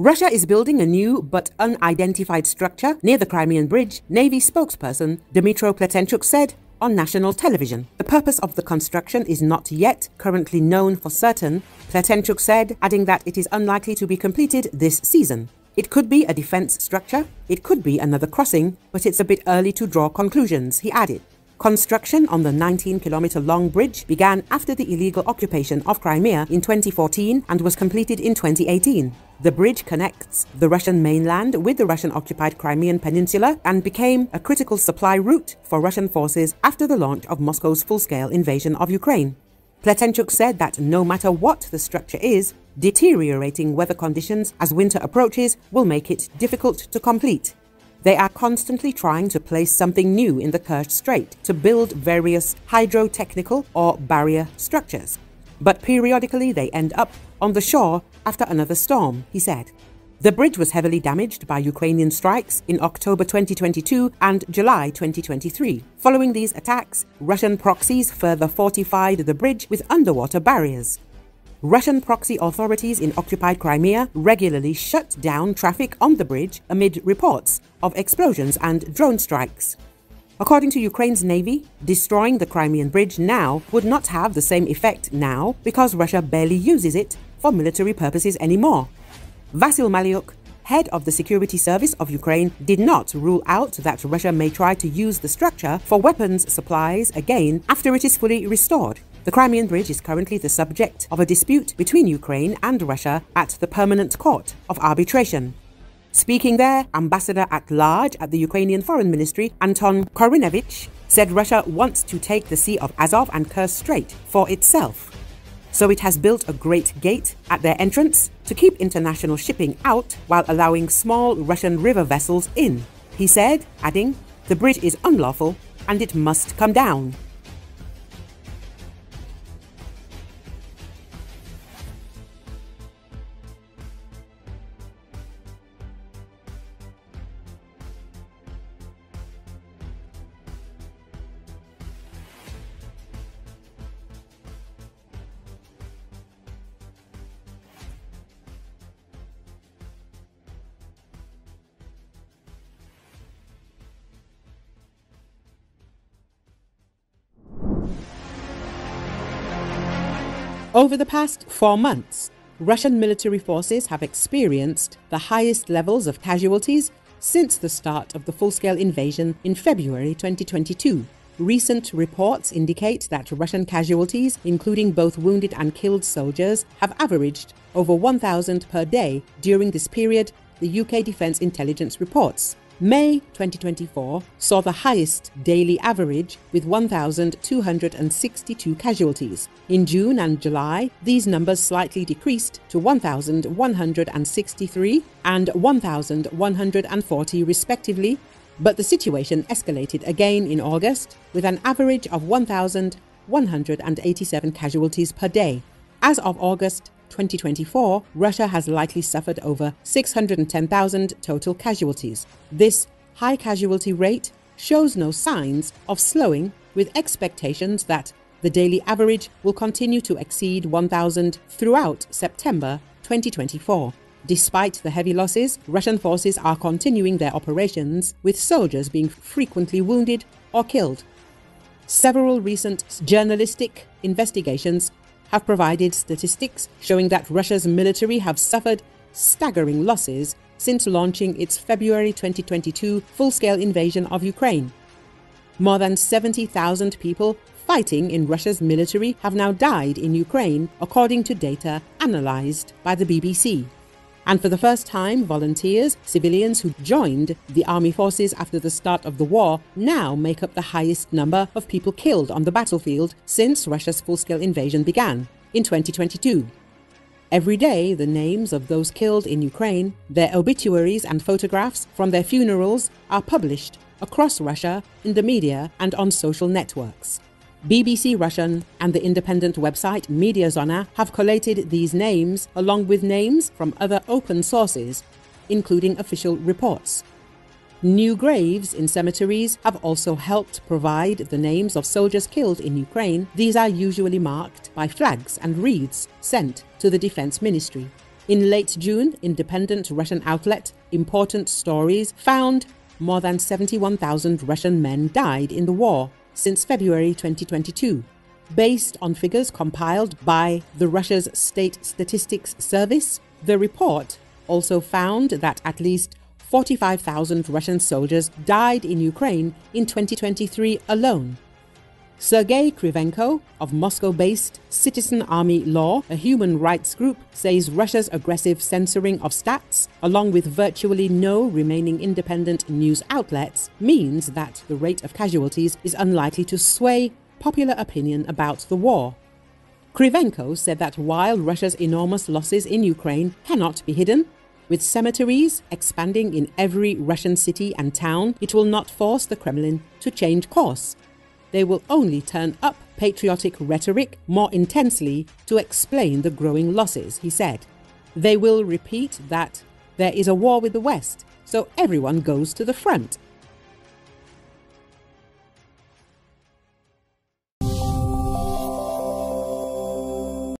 Russia is building a new but unidentified structure near the Crimean Bridge, Navy spokesperson Dmytro Pletenchuk said on national television. The purpose of the construction is not yet currently known for certain, Pletenchuk said, adding that it is unlikely to be completed this season. It could be a defense structure, it could be another crossing, but it's a bit early to draw conclusions, he added. Construction on the 19 kilometer long bridge began after the illegal occupation of Crimea in 2014 and was completed in 2018. The bridge connects the Russian mainland with the Russian occupied Crimean peninsula and became a critical supply route for Russian forces after the launch of Moscow's full scale invasion of Ukraine. Pletenchuk said that no matter what the structure is, deteriorating weather conditions as winter approaches will make it difficult to complete. They are constantly trying to place something new in the Kerch Strait to build various hydrotechnical or barrier structures. But periodically they end up on the shore after another storm, he said. The bridge was heavily damaged by Ukrainian strikes in October 2022 and July 2023. Following these attacks, Russian proxies further fortified the bridge with underwater barriers. Russian proxy authorities in occupied Crimea regularly shut down traffic on the bridge amid reports of explosions and drone strikes. According to Ukraine's navy, destroying the Crimean bridge now would not have the same effect now because Russia barely uses it for military purposes anymore. Vasyl Malyuk, head of the security service of Ukraine, did not rule out that Russia may try to use the structure for weapons supplies again after it is fully restored. The Crimean Bridge is currently the subject of a dispute between Ukraine and Russia at the Permanent Court of Arbitration. Speaking there, Ambassador at Large at the Ukrainian Foreign Ministry, Anton Korynevich, said Russia wants to take the Sea of Azov and Kerch Strait for itself. So it has built a great gate at their entrance to keep international shipping out while allowing small Russian river vessels in. He said, adding, the bridge is unlawful and it must come down. Over the past four months, Russian military forces have experienced the highest levels of casualties since the start of the full scale invasion in February 2022. Recent reports indicate that Russian casualties, including both wounded and killed soldiers, have averaged over 1,000 per day during this period, the UK Defence Intelligence reports. May 2024 saw the highest daily average with 1,262 casualties. In June and July, these numbers slightly decreased to 1,163 and 1,140 respectively, but the situation escalated again in August with an average of 1,187 casualties per day. As of August 2024, Russia has likely suffered over 610,000 total casualties. This high casualty rate shows no signs of slowing, with expectations that the daily average will continue to exceed 1,000 throughout September 2024. Despite the heavy losses, Russian forces are continuing their operations, with soldiers being frequently wounded or killed. Several recent journalistic investigations have provided statistics showing that Russia's military have suffered staggering losses since launching its February 2022 full scale invasion of Ukraine. More than 70,000 people fighting in Russia's military have now died in Ukraine, according to data analyzed by the BBC. And for the first time, volunteers, civilians who joined the army forces after the start of the war, now make up the highest number of people killed on the battlefield since Russia's full scale invasion began in 2022. Every day, the names of those killed in Ukraine, their obituaries, and photographs from their funerals are published across Russia in the media and on social networks. BBC Russian and the independent website Mediazona have collated these names along with names from other open sources, including official reports. New graves in cemeteries have also helped provide the names of soldiers killed in Ukraine. These are usually marked by flags and wreaths sent to the Defense Ministry. In late June, independent Russian outlet Important Stories found more than 71,000 Russian men died in the war since February 2022, based on figures compiled by the Russia's State Statistics Service. The report also found that at least 45,000 Russian soldiers died in Ukraine in 2023 alone. Sergei Krivenko of Moscow based Citizen Army Law, a human rights group, says Russia's aggressive censoring of stats, along with virtually no remaining independent news outlets, means that the rate of casualties is unlikely to sway popular opinion about the war. Krivenko said that while Russia's enormous losses in Ukraine cannot be hidden, with cemeteries expanding in every Russian city and town, it will not force the Kremlin to change course they will only turn up patriotic rhetoric more intensely to explain the growing losses, he said. They will repeat that there is a war with the West, so everyone goes to the front.